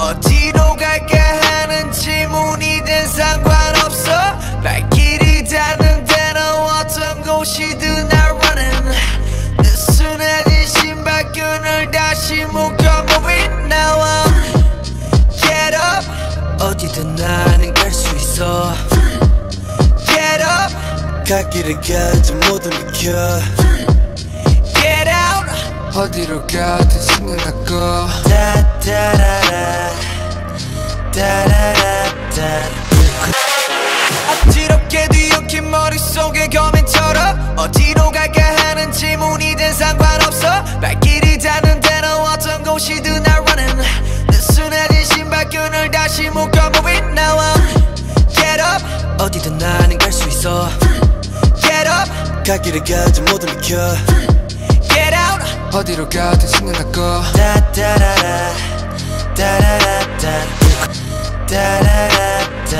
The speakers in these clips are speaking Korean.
어디로 갈까 하는 질문 이젠 상관없어. 날 길이 닿는데 너 어떤 곳이든 I running 느슨해진 신발끈을 다시 묶어 moving now I'm get up. 어디든 나는 갈 수 있어. Get up. 갈 길을 가지 모두 느껴 get up 어디로 가든 생각나고. 따따라라 따라라따. 어지럽게도 엮인 머릿속에 거맨처럼 어디로 갈까 하는 질문이 든 상관없어. 발길이 닿는 대로 어떤 곳이든 I running 느슨해진 신발끈을 다시 묶어 moving now I'm Get up. 어디든 나는 갈 수 있어. Get up. 갈 길을 가지 모두 out 어디로 가든 생각나고. 따따라라 따라라따. 따라라따.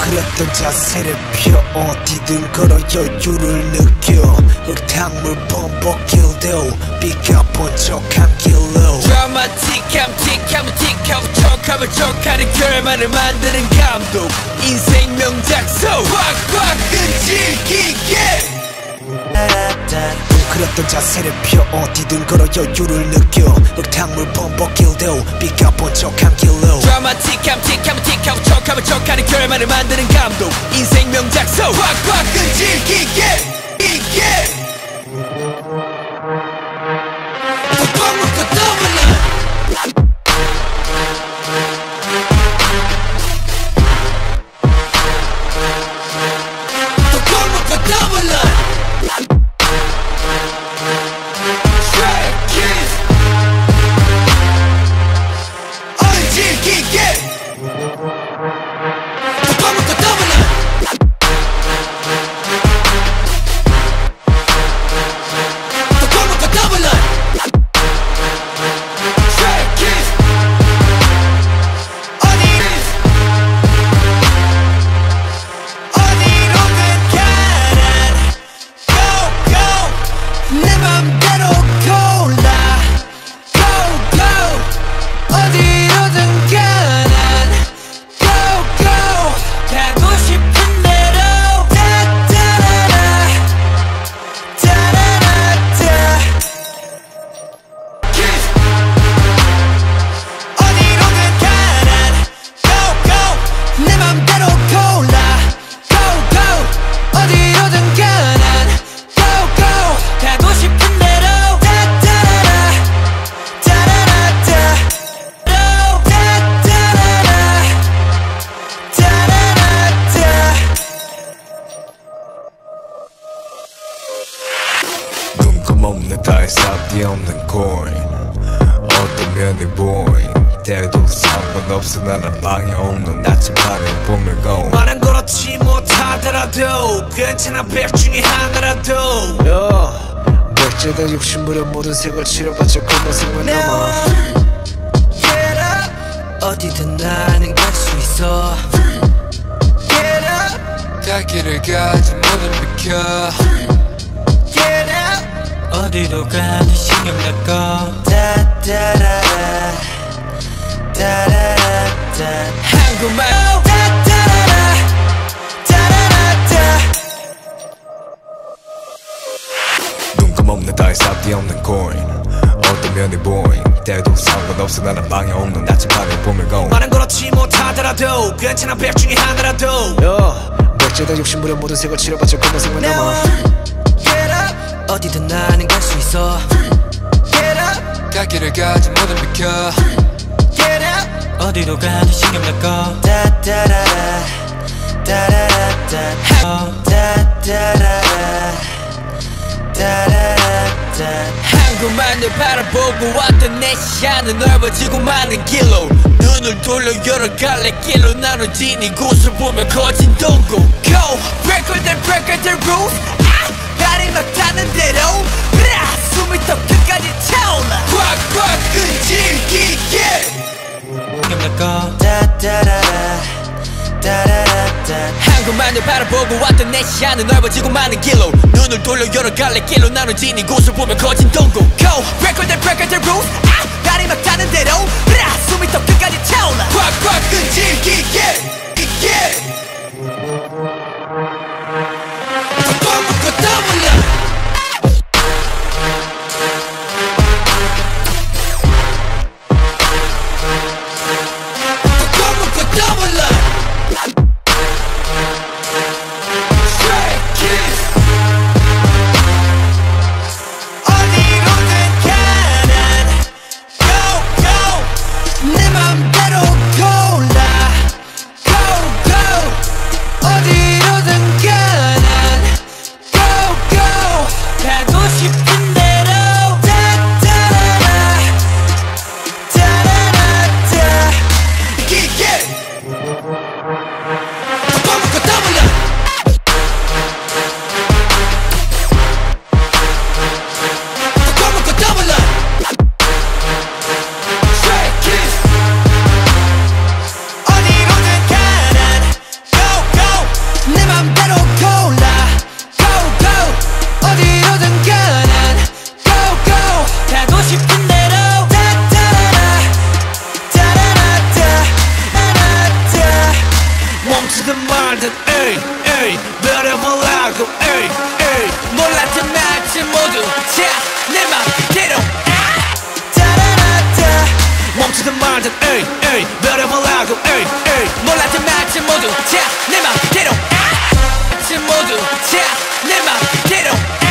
그랬던 자세를 펴 어디든 걸어 여유를 느껴. 흙탕물 범벅길도 비가 번쩍한 길로. 드라마틱함 틱함 틱하고 척하면 척하는 결말을 만드는 감독. 인생 명작소 꽉꽉 끈질기게. 따라따 그랬던 자세를 펴 어디든 걸어 여유를 느껴. 흙탕물 범벅길도 비가 번쩍한 길로. 드라마틱함 틱함 틱하고 척하면 척하는 결말을 만드는 감독. 인생 명작소. 꽉꽉 끈질기게 상관없어 나는 방해 없는 나침반에 봄을 고 말은 그렇지 못하더라도 괜찮아 백 중에 하나라도. 백제가 욕심부려 모든 색을 치러봤자 그만 생만 남아. Get up 어디든 나는 갈 수 있어. Get up 갈 길을 가든 모든 비켜. Get up 어디로 가든 신경 낼거. 따따라라 따라라따 한국말 따따라라 따라라따 뜬금없는 달사 뒤없는 코인 어떤 면이 보인 때도 상관없어. 나는 방해 없는 나침반에 봄을 고 말은 그렇지 못하더라도 괜찮아 백 중에 하나라도. 백제가 욕심부려 모든 색을 치러봤자 그만 생만 남아. Get up. 어디든 나는 갈 수 있어. Get up. 갈 길을 가든 모든 비켜 어디로 가든 신경 낼거 따따라라 따라라따 따따라라 따라라따 한국만을 바라보고 왔던 내 시야는 넓어지고 많은 길로 눈을 돌려 여러 갈래 길로 나눠진 이곳을 보며 거진 동고 Go! Breaker than breaker the rules 아! 발이 막 닿는 대로 브라! 숨이 더 끝까지 차올라 꽉꽉 끈질기게 따라라따 한국만을 바라보고 왔던 내 시야는 넓어지고 많은 길로 눈을 돌려 여러 갈래 길로 나눠진 이곳을 보며 거진 동고 Go! Breaker than breaker the rules 아! 발이 막 닿는 대로 브라! 숨이 더 끝까지 차올라 꽉꽉 끈질기게 이게 에이 버려보라고. 에이 에이 몰랐던 말들 모두 자내 맘대로. 따라라따 멈추든 말든 에이 에이 버려보라고. 에이 에이 몰랐던 말들 모두 자내 맘대로. 말들 모두 자내 맘대로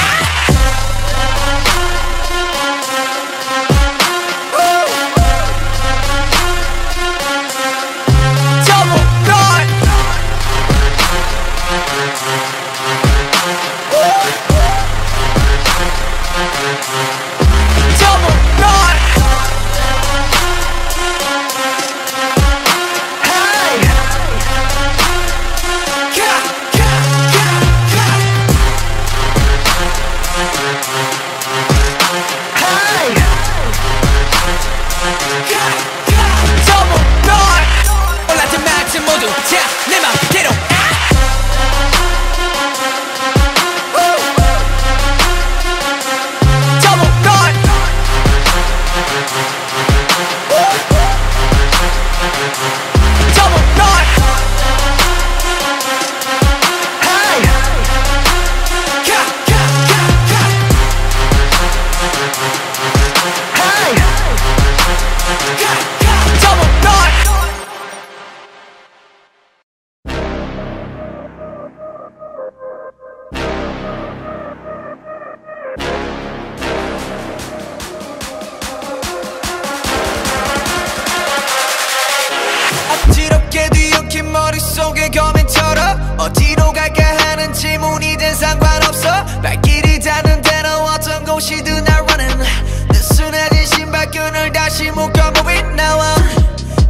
곳이든 I running 느슨해진 신발끈을 다시 묶어보고 나와.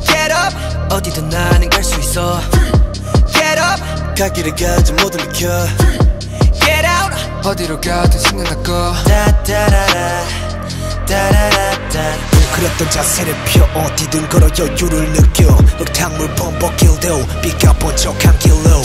Get up. 어디든 나는 갈 수 있어. Get up. 갈 길을 가지 모두 비켜 Get out. 어디로 가든 생각나고. 따따라라. 따라라따 웅크렸던 자세를 펴 어디든 걸어 여유를 느껴. 흙탕물 범벅 길도 비가 번쩍한 길로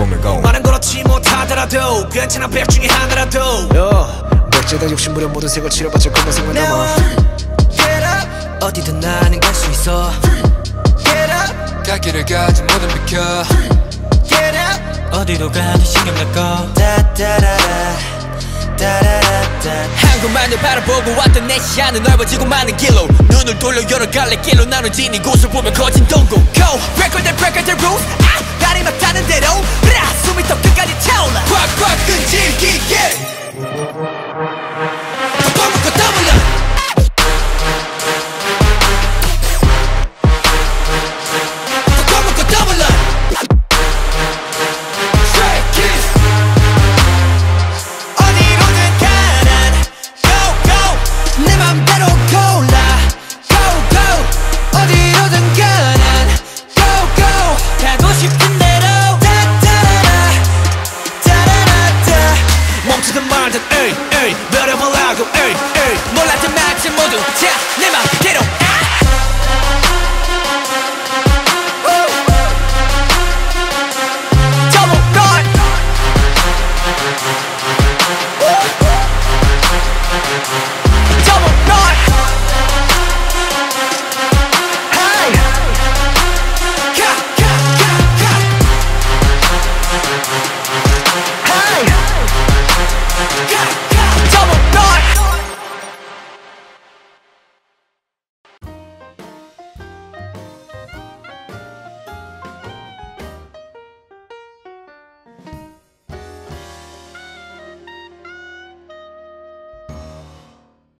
보물고 말은 그렇지 못하더라도 괜찮아 백 중에 하나라도. yeah. 백제다 욕심부려 모든 색을 치러봤자 그만 생활 남아. 어디든 나는 갈 수 있어. Get up. 갓길을 가지 모든 비켜. Get up. 어디로 가도 신경 날거. 따따라라 한국만을 바라보고 왔던 내 시야는 넓어지고 많은 길로. 눈을 돌려 여러 갈래 길로 나눠진 이곳을 보면 거진 동공 Go! Break all the break all the rules. 아! 날이 맞다는 대로. 처음부터 끝까지 채올라 꽉꽉 끈질기게. 모두 다 내 맘대로